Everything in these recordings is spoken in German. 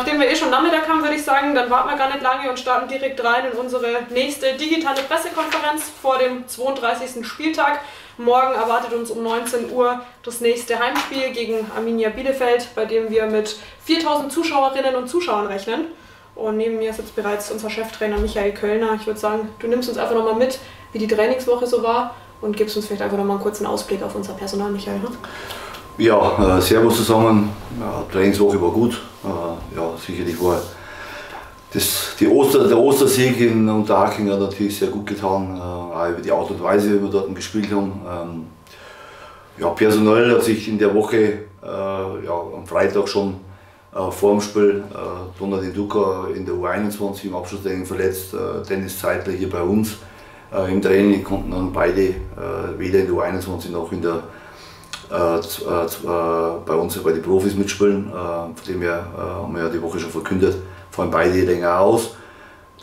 nachdem wir eh schon Nachmittag haben, würde ich sagen, dann warten wir gar nicht lange und starten direkt rein in unsere nächste digitale Pressekonferenz vor dem 32. Spieltag. Morgen erwartet uns um 19 Uhr das nächste Heimspiel gegen Arminia Bielefeld, bei dem wir mit 4000 Zuschauerinnen und Zuschauern rechnen. Und neben mir sitzt bereits unser Cheftrainer Michael Kölner. Ich würde sagen, du nimmst uns einfach nochmal mit, wie die Trainingswoche so war und gibst uns vielleicht einfach nochmal einen kurzen Ausblick auf unser Personal, Michael. Ne? Ja, äh, Servus zusammen. Ja, Trainingswoche war gut. Äh, ja, sicherlich war das, die Oster, der Ostersieg in Unterhaching hat natürlich sehr gut getan, äh, auch über die Art und Weise, wie wir dort gespielt haben. Ähm, ja, personell hat sich in der Woche, äh, ja, am Freitag schon äh, vor dem Spiel, äh, Donat Duca in der U21 im Abschlusstraining verletzt, äh, Dennis Zeitler hier bei uns äh, im Training, konnten dann beide äh, weder in der U21 noch in der äh, äh, bei uns bei den Profis mitspielen. Äh, von dem her haben wir ja die Woche schon verkündet, fallen beide länger aus.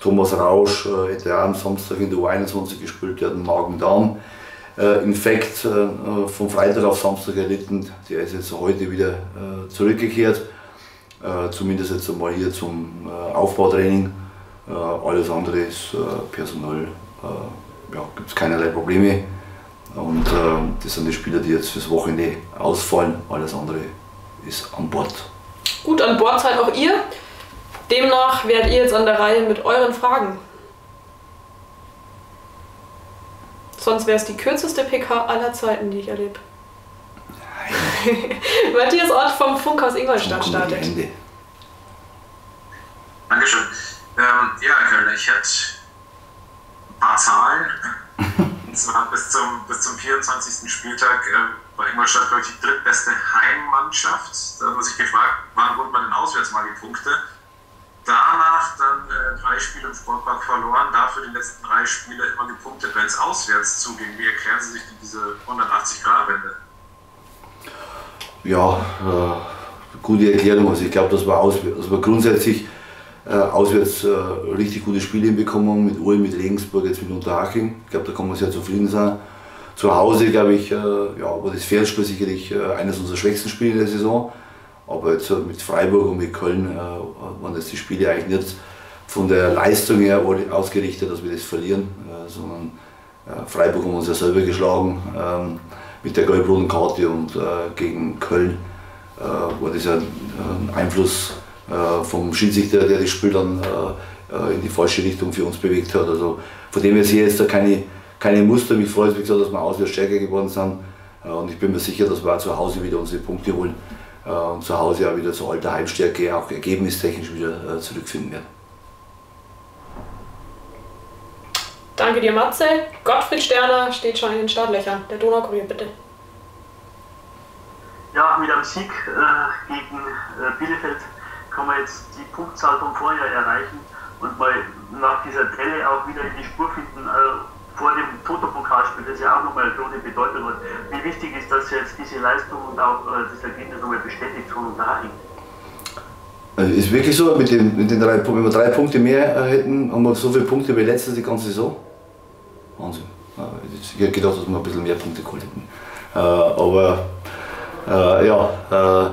Thomas Rausch äh, hätte am Samstag in der U21 gespielt, der hat einen Magen-Darm. Infekt vom Freitag auf Samstag erlitten, der ist jetzt heute wieder zurückgekehrt. Zumindest jetzt einmal hier zum Aufbautraining. Alles andere ist personell, ja, gibt es keinerlei Probleme. Und äh, das sind die Spieler, die jetzt fürs Wochenende ausfallen. Alles andere ist an Bord. Gut, an Bord seid auch ihr. Demnach werdet ihr jetzt an der Reihe mit euren Fragen. Sonst wäre es die kürzeste PK aller Zeiten, die ich erlebe. Matthias Ort vom Funkhaus Ingolstadt startet. Dankeschön. Ähm, ja, ich hätte ein paar Zahlen zwar bis zum, bis zum 24. Spieltag äh, war Ingolstadt, glaube ich, die drittbeste Heimmannschaft. Da hat man sich gefragt, wann holt man denn auswärts mal die Punkte? Danach dann äh, drei Spiele im Sportpark verloren, dafür die letzten drei Spiele immer gepunktet, wenn es auswärts zuging. Wie erklären Sie sich denn diese 180-Grad-Wende? Ja, äh, gute Erklärung. Also ich glaube, das war, das war grundsätzlich äh, auswärts äh, richtig gute Spiele hinbekommen, mit Ulm, mit Regensburg, jetzt mit Unterhaching. Ich glaube, da kann man sehr zufrieden sein. Zu Hause, glaube ich, äh, ja, war das Pferdspiel sicherlich äh, eines unserer schwächsten Spiele der Saison. Aber jetzt äh, mit Freiburg und mit Köln äh, waren das die Spiele eigentlich nicht von der Leistung her ausgerichtet, dass wir das verlieren, sondern Freiburg haben uns ja selber geschlagen ähm, mit der gelb-roten Karte und gegen Köln war das ja ein Einfluss äh, vom Schiedsrichter, der das Spiel dann äh, äh, in die falsche Richtung für uns bewegt hat. Also von dem her sehe ich jetzt da keine, keine Muster. Mich freut es, wie gesagt, dass wir auswärts stärker geworden sind. Und ich bin mir sicher, dass wir auch zu Hause wieder unsere Punkte holen und zu Hause auch wieder zur alter Heimstärke, auch ergebnistechnisch wieder zurückfinden werden. Danke dir, Matze. Gottfried Sterner steht schon in den Startlöchern. Der Donaukurier, bitte. Ja, mit einem Sieg äh, gegen äh, Bielefeld kann man jetzt die Punktzahl vom Vorjahr erreichen und mal nach dieser Telle auch wieder in die Spur finden. Also vor dem Toto-Pokalspiel, das ja auch nochmal eine große Bedeutung hat. Wie wichtig ist, dass jetzt diese Leistung und auch äh, das Ergebnis nochmal bestätigt von Unterhaching? Also ist wirklich so, mit den, mit den drei, wenn wir drei Punkte mehr äh, hätten, haben wir so viele Punkte wie letztes die ganze Saison. Wahnsinn. Ich hätte gedacht, dass wir ein bisschen mehr Punkte geholt hätten. Äh, aber äh, ja, äh,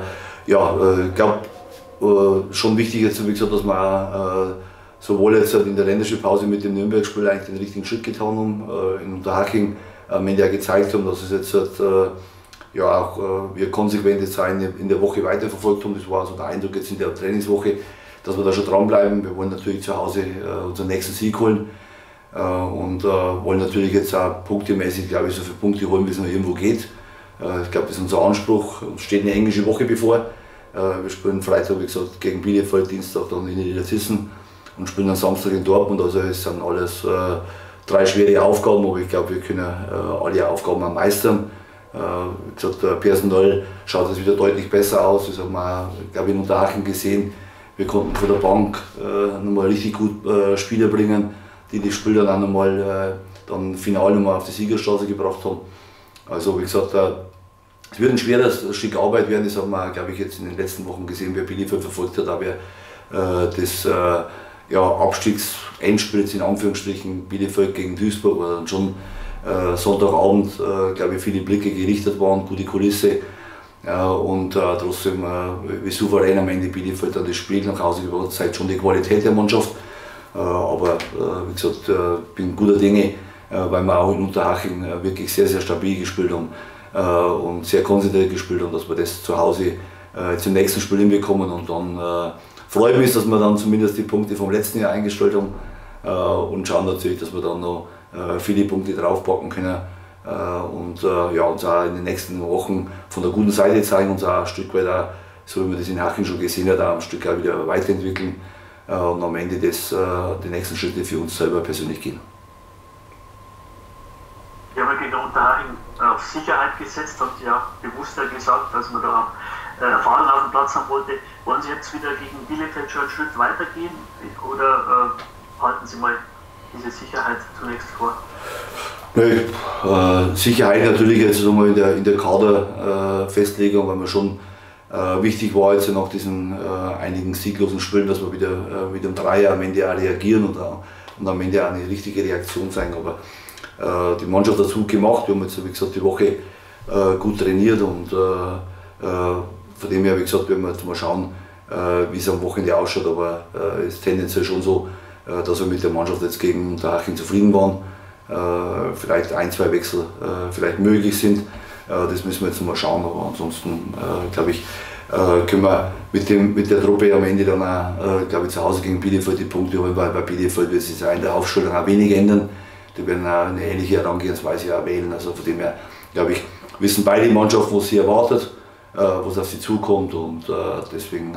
ja, ich glaube, äh, schon wichtig jetzt, wie gesagt, dass wir auch, äh, sowohl jetzt in der Länderspielpause mit dem Nürnberg-Spiel eigentlich den richtigen Schritt getan haben, äh, in Unterhaching am Ende ja gezeigt haben, dass es jetzt halt, ja auch wir konsequent jetzt in der Woche weiterverfolgt haben. Das war so der Eindruck jetzt in der Trainingswoche, dass wir da schon dranbleiben. Wir wollen natürlich zu Hause unseren nächsten Sieg holen und wollen natürlich jetzt auch punktemäßig, glaube ich, so viele Punkte holen, wie es noch irgendwo geht. ich glaube, das ist unser Anspruch. Uns steht eine englische Woche bevor. Äh, wir spielen Freitag, wie gesagt, gegen Bielefeld, Dienstag dann in Niederzissen und spielen am Samstag in Dortmund. Also es sind alles äh, drei schwere Aufgaben, aber ich glaube, wir können äh, alle Aufgaben meistern. wie gesagt, der Personal schaut es wieder deutlich besser aus. Das haben wir glaube ich, in Unterhaching gesehen. Wir konnten von der Bank äh, nochmal richtig gut äh, Spieler bringen, die das Spiel dann auch nochmal äh, dann final nochmal auf die Siegerstraße gebracht haben. Also wie gesagt, es wird ein schweres Stück Arbeit werden, das haben wir, glaube ich, jetzt in den letzten Wochen gesehen, wer Bielefeld verfolgt hat, aber äh, das äh, ja, Abstiegsendspiel in Anführungsstrichen Bielefeld gegen Duisburg war dann schon äh, Sonntagabend, äh, glaube ich, viele Blicke gerichtet waren, gute Kulisse. Ja, und äh, trotzdem, äh, wie souverän am Ende Bielefeld dann das Spiel nach Hause gebracht zeigt schon die Qualität der Mannschaft. Äh, aber äh, wie gesagt, äh, bin guter Dinge, äh, weil wir auch in Unterhaching äh, wirklich sehr, sehr stabil gespielt haben und sehr konzentriert gespielt haben, dass wir das zu Hause zum nächsten Spiel hinbekommen. Und dann freut mich, dass wir dann zumindest die Punkte vom letzten Jahr eingestellt haben und schauen natürlich, dass wir dann noch viele Punkte draufpacken können äh, und äh, ja, uns auch in den nächsten Wochen von der guten Seite zeigen, uns auch ein Stück weit, auch, so wie man das in Hachen schon gesehen hat, auch ein Stück auch wieder weiterentwickeln äh, und am Ende das, die nächsten Schritte für uns selber persönlich gehen. Wir haben gegen Unterhaching auf Sicherheit gesetzt, ihr auch bewusster gesagt, dass man da Erfahrung auf dem Platz haben wollte. Wollen Sie jetzt wieder gegen Bielefeld schon einen Schritt weitergehen oder äh, halten Sie mal diese Sicherheit zunächst vor? Nee, äh, Sicherheit natürlich jetzt nochmal in der, in der Kaderfestlegung, äh, weil mir schon äh, wichtig war jetzt nach diesen äh, einigen sieglosen Spielen, dass wir wieder äh, mit dem Dreier am Ende auch reagieren und, und am Ende auch eine richtige Reaktion sein. Aber äh, die Mannschaft dazu gemacht, wir haben jetzt wie gesagt die Woche gut trainiert und von dem her, wie gesagt, werden wir jetzt mal schauen, wie es am Wochenende ausschaut, aber es ist tendenziell schon so, dass wir mit der Mannschaft jetzt gegen Unterhaching zufrieden waren. Äh, vielleicht ein, zwei Wechsel äh, vielleicht möglich sind. Äh, das müssen wir jetzt mal schauen, aber ansonsten glaube ich, können wir mit, dem, mit der Truppe am Ende dann auch, glaube ich, zu Hause gegen Bielefeld die Punkte holen, weil bei Bielefeld wird sich in der Aufstellung auch wenig ändern. Die werden eine ähnliche Herangehensweise wählen. Also von dem her, glaube ich, wissen beide Mannschaften, was sie erwartet, was auf sie zukommt und deswegen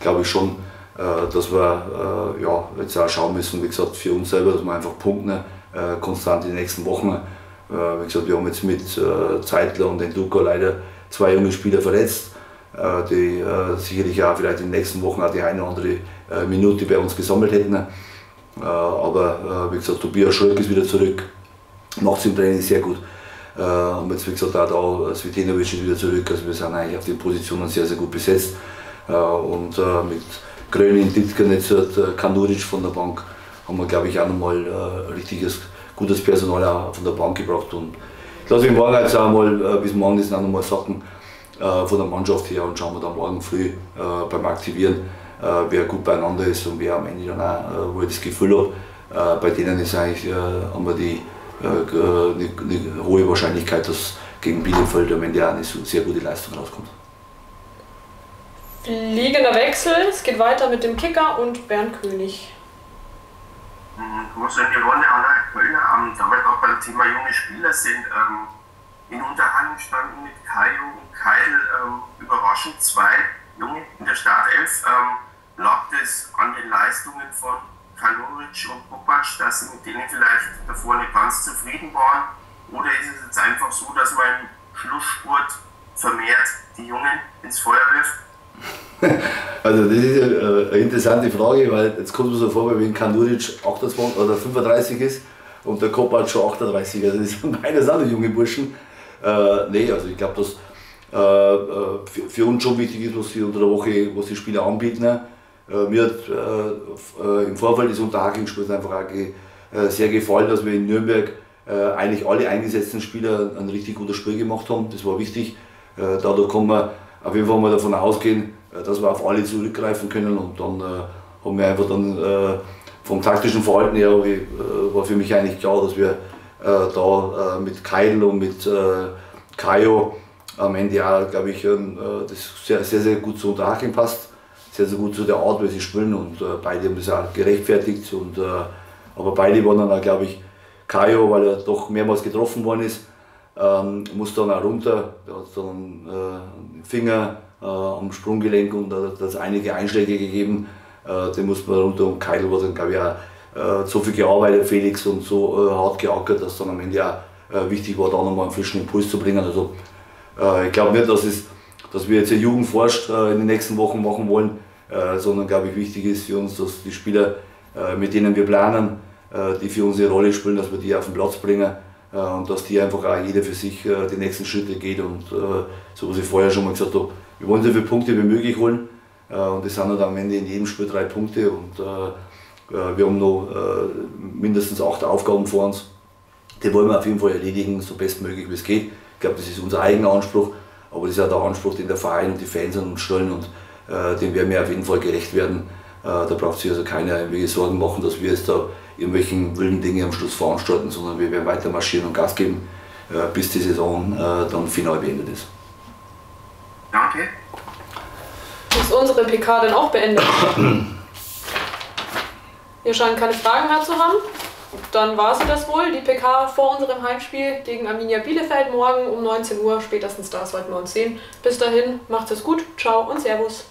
glaube ich schon, dass wir ja, jetzt auch schauen müssen, wie gesagt, für uns selber, dass wir einfach punkten äh, konstant in den nächsten Wochen. Äh, wie gesagt, wir haben jetzt mit äh, Zeitler und den Luca leider zwei junge Spieler verletzt, die sicherlich auch vielleicht in den nächsten Wochen auch die eine oder andere Minute bei uns gesammelt hätten. Aber wie gesagt, Tobias Schröck ist wieder zurück, macht es im Training sehr gut. und jetzt, wie gesagt, auch da Svitinovic ist wieder zurück. Also wir sind eigentlich auf den Positionen sehr, sehr gut besetzt. und mit Gröning, Dittgen, jetzt Kanuric von der Bank haben wir, glaube ich, auch nochmal äh, richtiges, gutes Personal auch von der Bank gebracht. Und ich lasse mich morgen jetzt auch mal, äh, bis morgen das auch nochmal Sachen äh, von der Mannschaft her und schauen wir dann morgen früh äh, beim Aktivieren, äh, wer gut beieinander ist und wer am Ende dann auch, äh, wo ich das Gefühl habe, bei denen ist eigentlich, haben wir die, eine, eine hohe Wahrscheinlichkeit, dass gegen Bielefeld am Ende auch eine sehr gute Leistung rauskommt. Fliegender Wechsel, es geht weiter mit dem Kicker und Bernd König. Du musst eine Rolle aller Kölner, ähm, da wir auch beim Thema junge Spieler sind, ähm, in Unterhang standen mit Kajo und Keidel ähm, überraschend zwei Junge in der Startelf. Ähm, lag es an den Leistungen von Kaloric und Popac, dass sie mit denen vielleicht davor nicht ganz zufrieden waren? Oder ist es jetzt einfach so, dass man im Schlussspurt vermehrt die Jungen ins Feuer wirft? Also das ist eine interessante Frage, weil jetzt kommt man so vor, wenn Kanduric 28 oder 35 ist und der Kopac schon 38, also das sind beides auch junge Burschen. Äh, nee, also ich glaube, dass äh, äh, für, für, uns schon wichtig ist, was sie unter der Woche, was die Spieler anbieten. Äh, mir hat äh, äh, im Vorfeld des Unterhaking-Spiels einfach auch sehr gefallen, dass wir in Nürnberg eigentlich alle eingesetzten Spieler ein richtig gutes Spiel gemacht haben. Das war wichtig. dadurch kommen wir auf jeden Fall mal davon ausgehen, dass wir auf alle zurückgreifen können und dann äh, haben wir einfach dann äh, vom taktischen Verhalten her äh, war für mich eigentlich klar, dass wir da mit Keil und mit Kajo am Ende auch, glaube ich, das sehr, sehr, sehr gut zu Unterhaching passt, sehr, sehr gut zu der Art, wie sie spielen und beide haben das auch gerechtfertigt und aber beide waren dann auch, glaube ich, Kajo, weil er doch mehrmals getroffen worden ist, ähm, muss dann auch runter, der hat dann äh, Finger äh, am Sprunggelenk und da hat es einige Einschläge gegeben, äh, den muss man runter und Keil war dann glaube ich auch äh, so viel gearbeitet, Felix und so äh, hart geackert, dass dann am Ende auch äh, wichtig war, da nochmal einen frischen Impuls zu bringen. Also äh, ich glaube nicht, dass, es, dass wir jetzt eine Jugend forscht in den nächsten Wochen machen wollen, sondern glaube ich wichtig ist für uns, dass die Spieler, mit denen wir planen, die für uns eine Rolle spielen, dass wir die auf den Platz bringen äh, und dass die einfach auch jeder für sich äh, die nächsten Schritte geht und äh, so was ich vorher schon mal gesagt habe, wir wollen so viele Punkte wie möglich holen und das sind halt am Ende in jedem Spiel drei Punkte und wir haben noch mindestens acht Aufgaben vor uns. Die wollen wir auf jeden Fall erledigen, so bestmöglich wie es geht. Ich glaube, das ist unser eigener Anspruch Aber das ist ja der Anspruch, den der Verein und die Fans an uns stellen und äh, dem werden wir auf jeden Fall gerecht werden. Äh, da braucht sich also keiner irgendwelche Sorgen machen, dass wir jetzt da irgendwelchen wilden Dinge am Schluss veranstalten, sondern wir werden weiter marschieren und Gas geben, äh, bis die Saison äh, dann final beendet ist. Okay. Ist unsere PK dann auch beendet? Ihr scheint keine Fragen mehr zu haben. Dann war sie das wohl, die PK vor unserem Heimspiel gegen Arminia Bielefeld morgen um 19 Uhr. Spätestens da sollten wir uns sehen. Bis dahin, macht es gut, ciao und Servus.